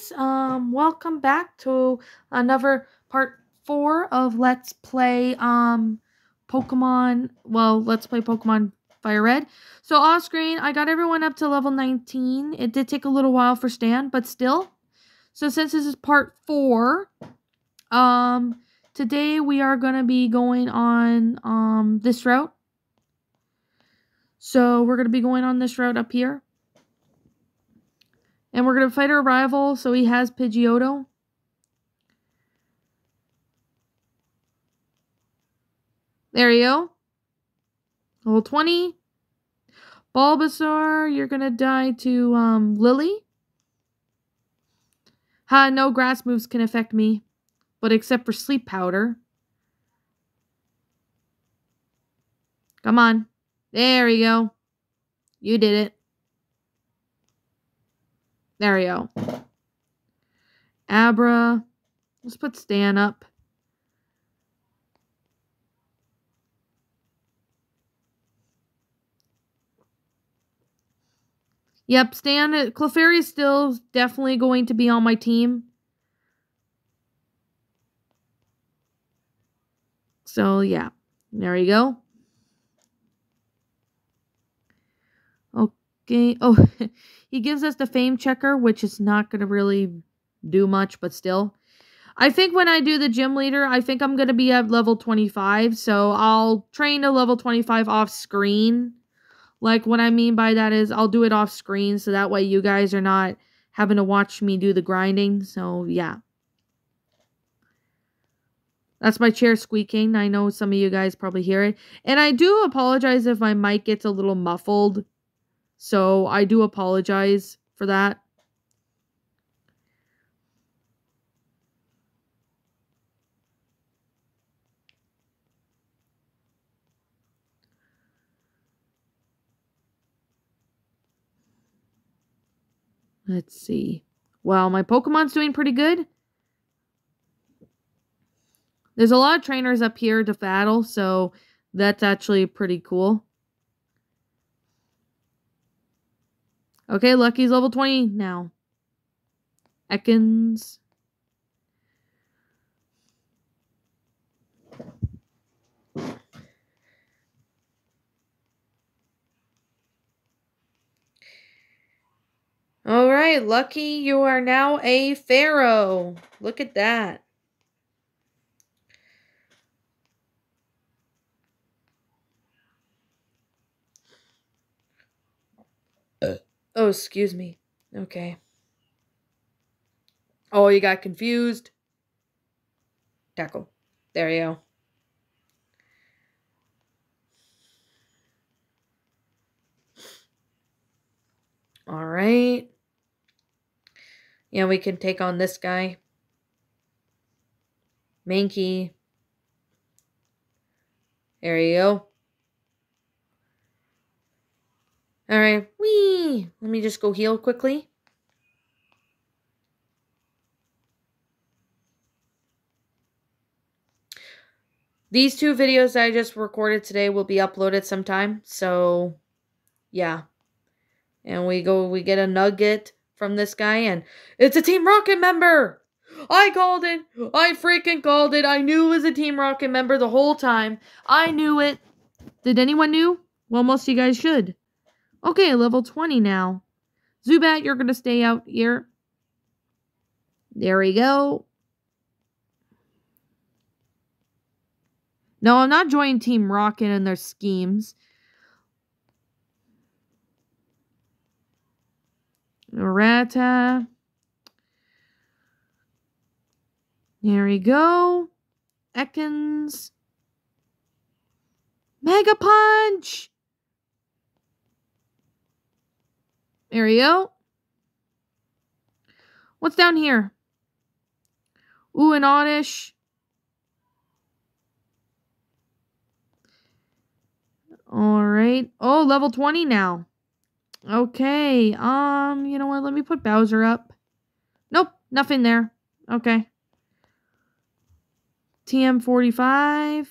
guys, um, welcome back to another part four of Let's Play, um, Pokemon, well, Let's Play Pokemon Fire Red. So off screen, I got everyone up to level 19. It did take a little while for Stan, but still. So since this is part four, um, today we are going to be going on, um, this route. So we're going to be going on this route up here. And we're going to fight our rival. So he has Pidgeotto. There you go. Level 20. Bulbasaur, you're going to die to um, Lily. Ha, no grass moves can affect me. But except for sleep powder. Come on. There we go. You did it. There we go. Abra. Let's put Stan up. Yep, Stan, uh, Clefairy is still definitely going to be on my team. So, yeah. There you go. Okay. Oh, he gives us the fame checker, which is not going to really do much, but still. I think when I do the gym leader, I think I'm going to be at level 25. So I'll train to level 25 off screen. Like what I mean by that is I'll do it off screen. So that way you guys are not having to watch me do the grinding. So yeah. That's my chair squeaking. I know some of you guys probably hear it. And I do apologize if my mic gets a little muffled. So I do apologize for that. Let's see. Well, my Pokemon's doing pretty good. There's a lot of trainers up here to battle, so that's actually pretty cool. Okay, Lucky's level 20 now. Ekans. All right, Lucky, you are now a Fearow. Look at that. Oh, excuse me. Okay. Oh, you got confused. Tackle. There you go. All right. Yeah, we can take on this guy. Mankey. There you go. All right. Wee. Let me just go heal quickly. These two videos I just recorded today will be uploaded sometime. So, yeah. And we go, we get a nugget from this guy, and it's a Team Rocket member! I called it! I freaking called it! I knew it was a Team Rocket member the whole time. I knew it. Did anyone knew? Well, most of you guys should. Okay, level 20 now. Zubat, you're going to stay out here. There we go. No, I'm not joining Team Rocket and their schemes. Rata. There we go. Ekans. Mega Punch! There we go. What's down here? Ooh, an Oddish. All right. Oh, level 20 now. Okay. Um, you know what? Let me put Bowser up. Nope, nothing there. Okay. TM45.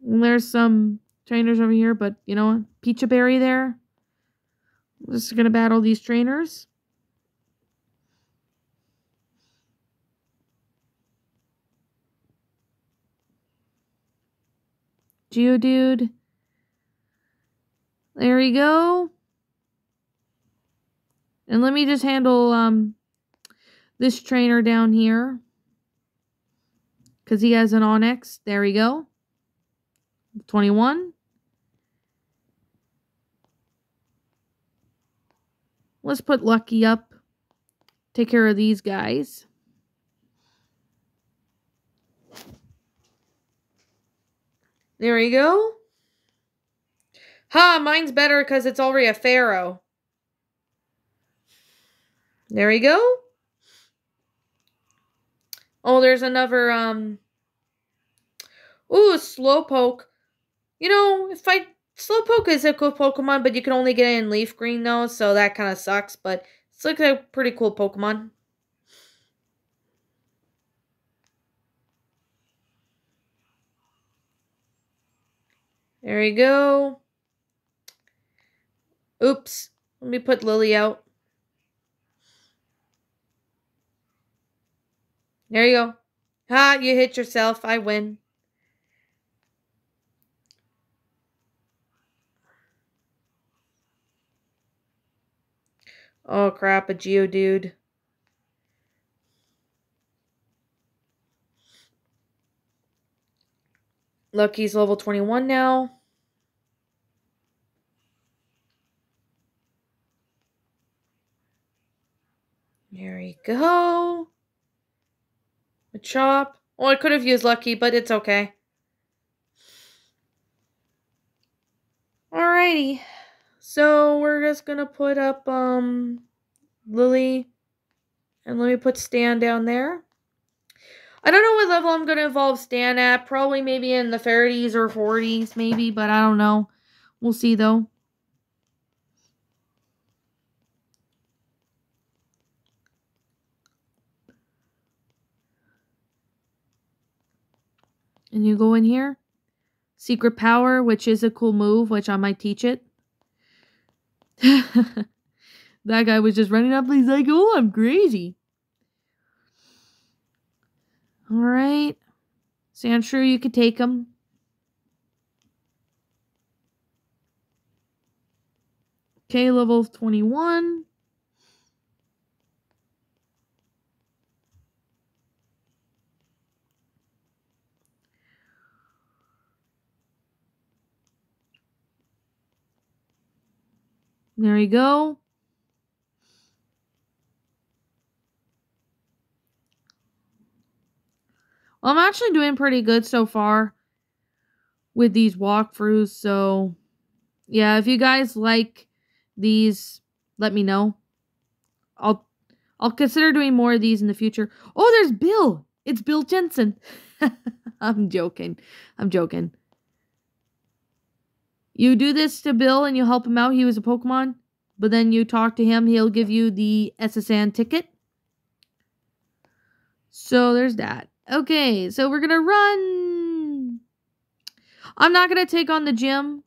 There's some trainers over here, but you know, Pecha Berry there. This is going to battle these trainers. Geodude. There we go. And let me just handle um, this trainer down here. Because he has an Onix. There we go. 21. Let's put Lucky up. Take care of these guys. There we go. Ha, mine's better because it's already a Fearow. There we go. Oh, there's another, um... Ooh, Slowpoke. You know, if I... Slowpoke is a cool Pokemon, but you can only get it in Leaf Green, though, so that kind of sucks, but it's like a pretty cool Pokemon. There we go. Oops. Let me put Lily out. There you go. Ha, you hit yourself. I win. Oh crap, a Geodude. Lucky's level 21 now. There we go. A chop. Oh, I could have used Lucky, but it's okay. Alrighty. So we're just gonna put up um Lily and let me put Stan down there. I don't know what level I'm gonna involve Stan at. Probably maybe in the 30s or 40s, maybe, but I don't know. We'll see though. And you go in here. Secret Power, which is a cool move, which I might teach it. that guy was just running up. He's like, oh, I'm crazy. All right. Sandshrew, you could take him. Okay, level 21. There you go. Well, I'm actually doing pretty good so far with these walkthroughs. So, yeah, if you guys like these, let me know. I'll I'll consider doing more of these in the future. Oh, there's Bill. It's Bill Jensen. I'm joking. I'm joking. You do this to Bill and you help him out. He was a Pokemon. But then you talk to him. He'll give you the S.S. Anne ticket. So there's that. Okay, so we're going to run. I'm not going to take on the gym.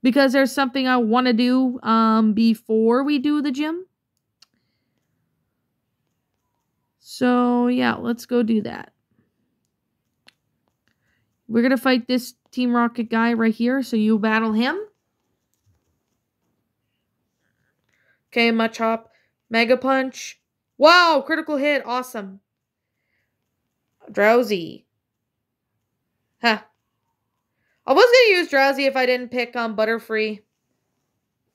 Because there's something I want to do um, before we do the gym. So, yeah, let's go do that. We're going to fight this Team Rocket guy right here, so you battle him. Okay, Machop. Mega Punch. Wow, critical hit. Awesome. Drowzee. Huh. I was going to use Drowzee if I didn't pick um, Butterfree.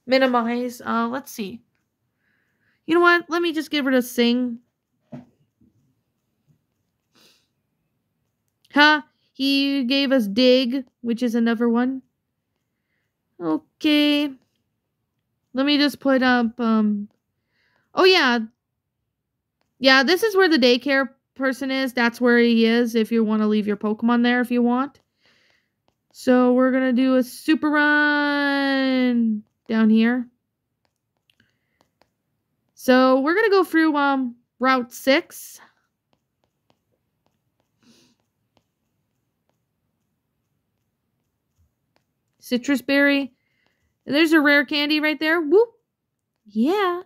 Minimize. Uh, let's see. You know what? Let me just give her a Sing. Huh? He gave us Dig, which is another one. Okay. Let me just put up, um... Oh, yeah. Yeah, this is where the daycare person is. That's where he is if you want to leave your Pokemon there if you want. So we're going to do a super run down here. So we're going to go through um Route 6. Sitrus berry. And there's a rare candy right there. Whoop. Yeah.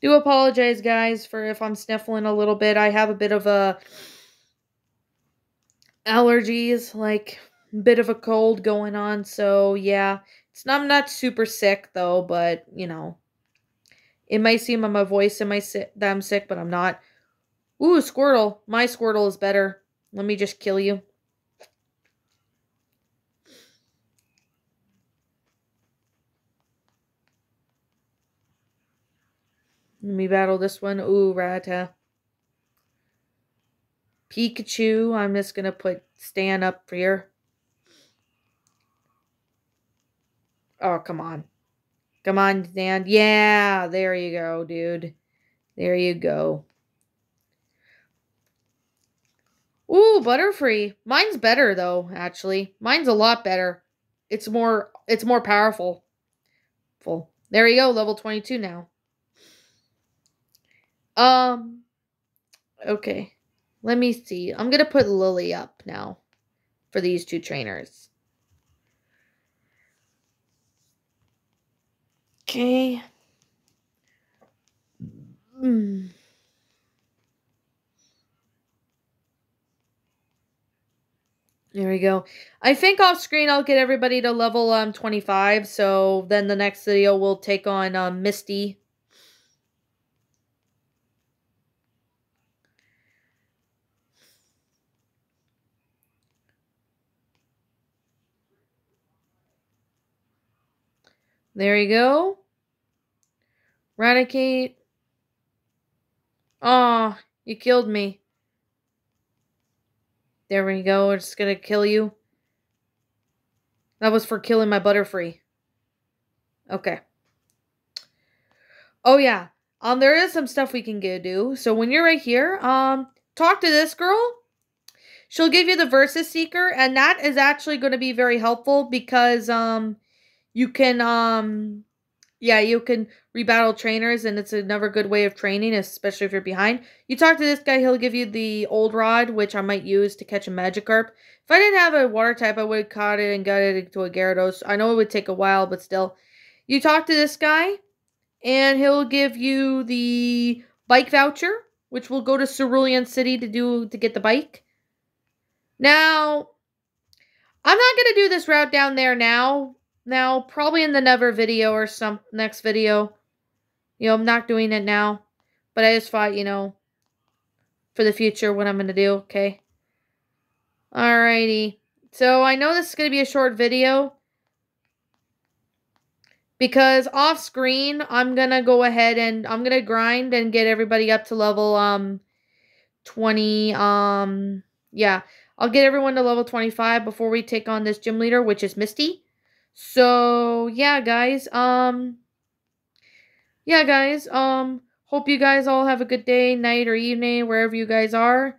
Do apologize, guys, for if I'm sniffling a little bit. I have a bit of a allergies, like a bit of a cold going on. So yeah, it's not, I'm not super sick though, but you know, it might seem on my voice and my si- that I'm sick, but I'm not. Ooh, Squirtle. My Squirtle is better. Let me just kill you. Let me battle this one. Ooh, Rata. Pikachu. I'm just going to put Stan up here. Oh, come on. Come on, Stan. Yeah, there you go, dude. There you go. Ooh, Butterfree. Mine's better though, actually. Mine's a lot better. It's more it's more powerful. Full. There you go, level 22 now. Um okay. Let me see. I'm going to put Lily up now for these two trainers. Okay. Hmm. There we go. I think off screen I'll get everybody to level um 25. So then the next video we'll take on um, Misty. There you go. Raticate. Oh, you killed me. There we go. We're just gonna kill you. That was for killing my Butterfree. Okay. Oh yeah. Um, there is some stuff we can go do. So when you're right here, um, talk to this girl. She'll give you the Versus Seeker, and that is actually going to be very helpful because um, you can um, yeah, you can rebattle trainers, and it's another good way of training, especially if you're behind. You talk to this guy, he'll give you the old rod, which I might use to catch a Magikarp. If I didn't have a water type, I would have caught it and got it into a Gyarados. I know it would take a while, but still. You talk to this guy, and he'll give you the bike voucher, which will go to Cerulean City to do to get the bike. Now, I'm not going to do this route down there now now, probably in the never video or some next video. You know, I'm not doing it now. But I just thought, you know, for the future what I'm going to do, okay? Alrighty. So, I know this is going to be a short video. Because off screen, I'm going to go ahead and I'm going to grind and get everybody up to level um 20. Um, yeah. I'll get everyone to level 25 before we take on this gym leader, which is Misty. So, yeah, guys. Um, yeah, guys. Um, hope you guys all have a good day, night, or evening, wherever you guys are.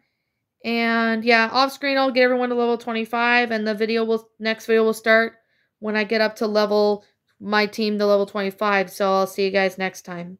And yeah, off screen, I'll get everyone to level 25, and the video will, next video will start when I get up to level, my team to level 25. So I'll see you guys next time.